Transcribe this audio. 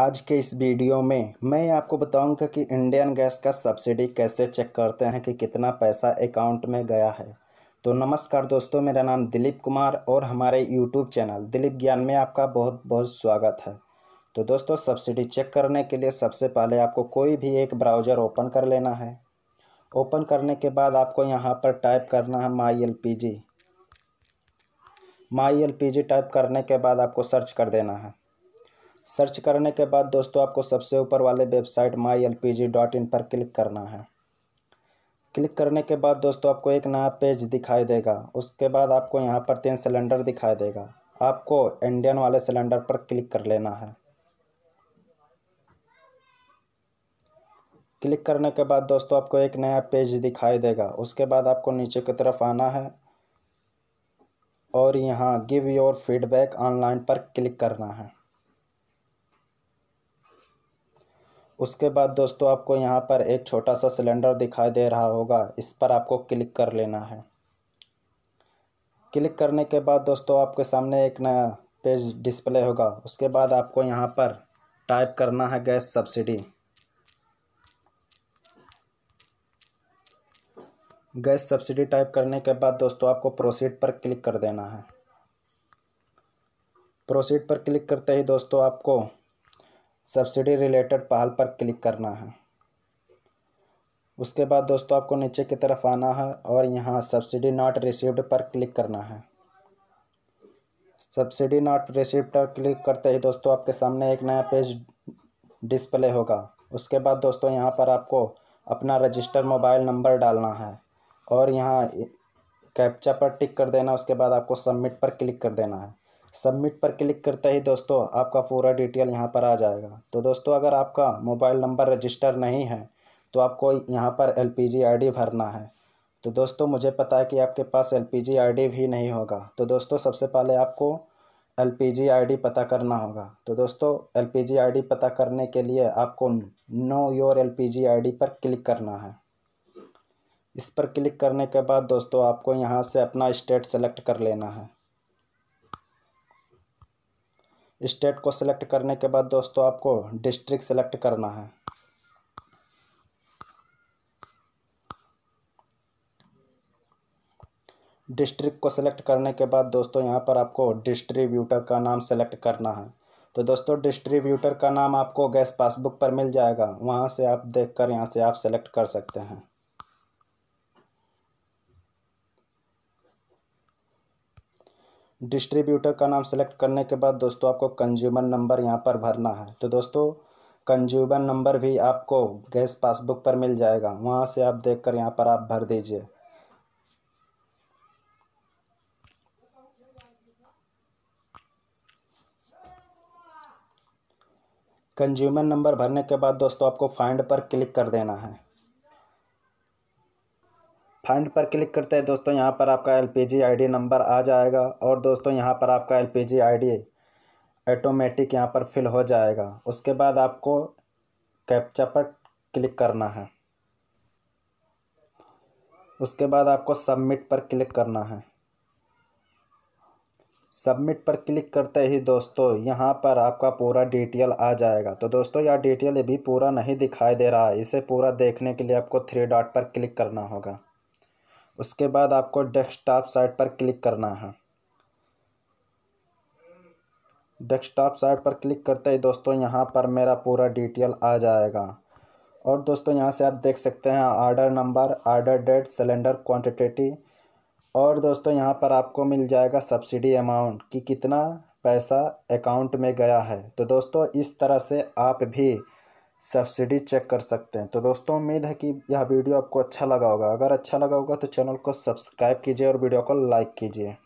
आज के इस वीडियो में मैं आपको बताऊँगा कि इंडियन गैस का सब्सिडी कैसे चेक करते हैं कि कितना पैसा अकाउंट में गया है। तो नमस्कार दोस्तों, मेरा नाम दिलीप कुमार और हमारे यूट्यूब चैनल दिलीप ज्ञान में आपका बहुत बहुत स्वागत है। तो दोस्तों, सब्सिडी चेक करने के लिए सबसे पहले आपको कोई भी एक ब्राउज़र ओपन कर लेना है। ओपन करने के बाद आपको यहाँ पर टाइप करना है my L P G my L P G type करने के बाद आपको सर्च कर देना है। सर्च करने के बाद दोस्तों आपको सबसे ऊपर वाले website my L P G dot in पर क्लिक करना है। क्लिक करने के बाद दोस्तों आपको एक नया पेज दिखाई देगा। उसके बाद आपको यहाँ पर तीन सिलेंडर दिखाई देगा। आपको इंडियन वाले सिलेंडर पर क्लिक कर लेना है। क्लिक करने के बाद दोस्तों आपको एक नया पेज दिखाई देगा। उसके बाद आपको नीचे की तरफ़ आना है और यहाँ गिव योर फीडबैक ऑनलाइन पर क्लिक करना है। उसके बाद दोस्तों आपको यहाँ पर एक छोटा सा सिलेंडर दिखाई दे रहा होगा। इस पर आपको क्लिक कर लेना है। क्लिक करने के बाद दोस्तों आपके सामने एक नया पेज डिस्प्ले होगा। उसके बाद आपको यहाँ पर टाइप करना है gas subsidy gas subsidy type करने के बाद दोस्तों आपको प्रोसीड पर क्लिक कर देना है। प्रोसीड पर क्लिक करते ही दोस्तों आपको सब्सिडी रिलेटेड पहल पर क्लिक करना है। उसके बाद दोस्तों आपको नीचे की तरफ़ आना है और यहाँ सब्सिडी नॉट रिसीव्ड पर क्लिक करना है। सब्सिडी नॉट रिसीव्ड पर क्लिक करते ही दोस्तों आपके सामने एक नया पेज डिस्प्ले होगा। उसके बाद दोस्तों यहाँ पर आपको अपना रजिस्टर मोबाइल नंबर डालना है और यहाँ कैप्चा पर टिक कर देना, उसके बाद आपको सबमिट पर क्लिक कर देना है। सबमिट पर क्लिक करते ही दोस्तों आपका पूरा डिटेल यहाँ पर आ जाएगा। तो दोस्तों अगर आपका मोबाइल नंबर रजिस्टर नहीं है तो आपको यहाँ पर एल पी भरना है। तो दोस्तों मुझे पता है कि आपके पास एल पी भी नहीं होगा। तो दोस्तों सबसे पहले आपको एल पी पता करना होगा। तो दोस्तों एल पी पता करने के लिए आपको नो योर एल पी पर क्लिक करना है। इस पर क्लिक करने के बाद दोस्तों आपको यहाँ से अपना स्टेट सेलेक्ट कर लेना है। स्टेट को सिलेक्ट करने के बाद दोस्तों आपको डिस्ट्रिक्ट सेलेक्ट करना है। डिस्ट्रिक्ट को सिलेक्ट करने के बाद दोस्तों यहाँ पर आपको डिस्ट्रीब्यूटर का नाम सेलेक्ट करना है। तो दोस्तों डिस्ट्रीब्यूटर का नाम आपको गैस पासबुक पर मिल जाएगा। वहाँ से आप देखकर यहाँ से आप सेलेक्ट कर सकते हैं। डिस्ट्रीब्यूटर का नाम सेलेक्ट करने के बाद दोस्तों आपको कंज्यूमर नंबर यहाँ पर भरना है। तो दोस्तों, कंज्यूमर नंबर भी आपको गैस पासबुक पर मिल जाएगा। वहाँ से आप देखकर यहाँ पर आप भर दीजिए। कंज्यूमर नंबर भरने के बाद दोस्तों आपको फाइंड पर क्लिक कर देना है। फाइंड पर क्लिक करते हैं। दोस्तों, यहाँ पर आपका L P G I D number आ जाएगा और दोस्तों, यहाँ पर आपका L P G I D automatic यहाँ पर फिल हो जाएगा। उसके बाद आपको कैप्चा पर क्लिक करना है। उसके बाद आपको सबमिट पर क्लिक करना है। सबमिट पर क्लिक करते ही दोस्तों, यहाँ पर आपका पूरा डिटेल आ जाएगा। तो दोस्तों, यह डिटेल अभी पूरा नहीं दिखाई दे रहा है। इसे पूरा देखने के लिए आपको थ्री डॉट पर क्लिक करना होगा। उसके बाद आपको डेस्कटॉप साइट पर क्लिक करना है। डेस्कटॉप साइट पर क्लिक करते ही दोस्तों यहाँ पर मेरा पूरा डिटेल आ जाएगा। और दोस्तों यहाँ से आप देख सकते हैं order number order date cylinder quantity और दोस्तों यहाँ पर आपको मिल जाएगा सब्सिडी अमाउंट कि कितना पैसा अकाउंट में गया है। तो दोस्तों इस तरह से आप भी सब्सिडी चेक कर सकते हैं। तो दोस्तों, उम्मीद है कि यह वीडियो आपको अच्छा लगा होगा। अगर अच्छा लगा होगा तो चैनल को सब्सक्राइब कीजिए और वीडियो को लाइक कीजिए।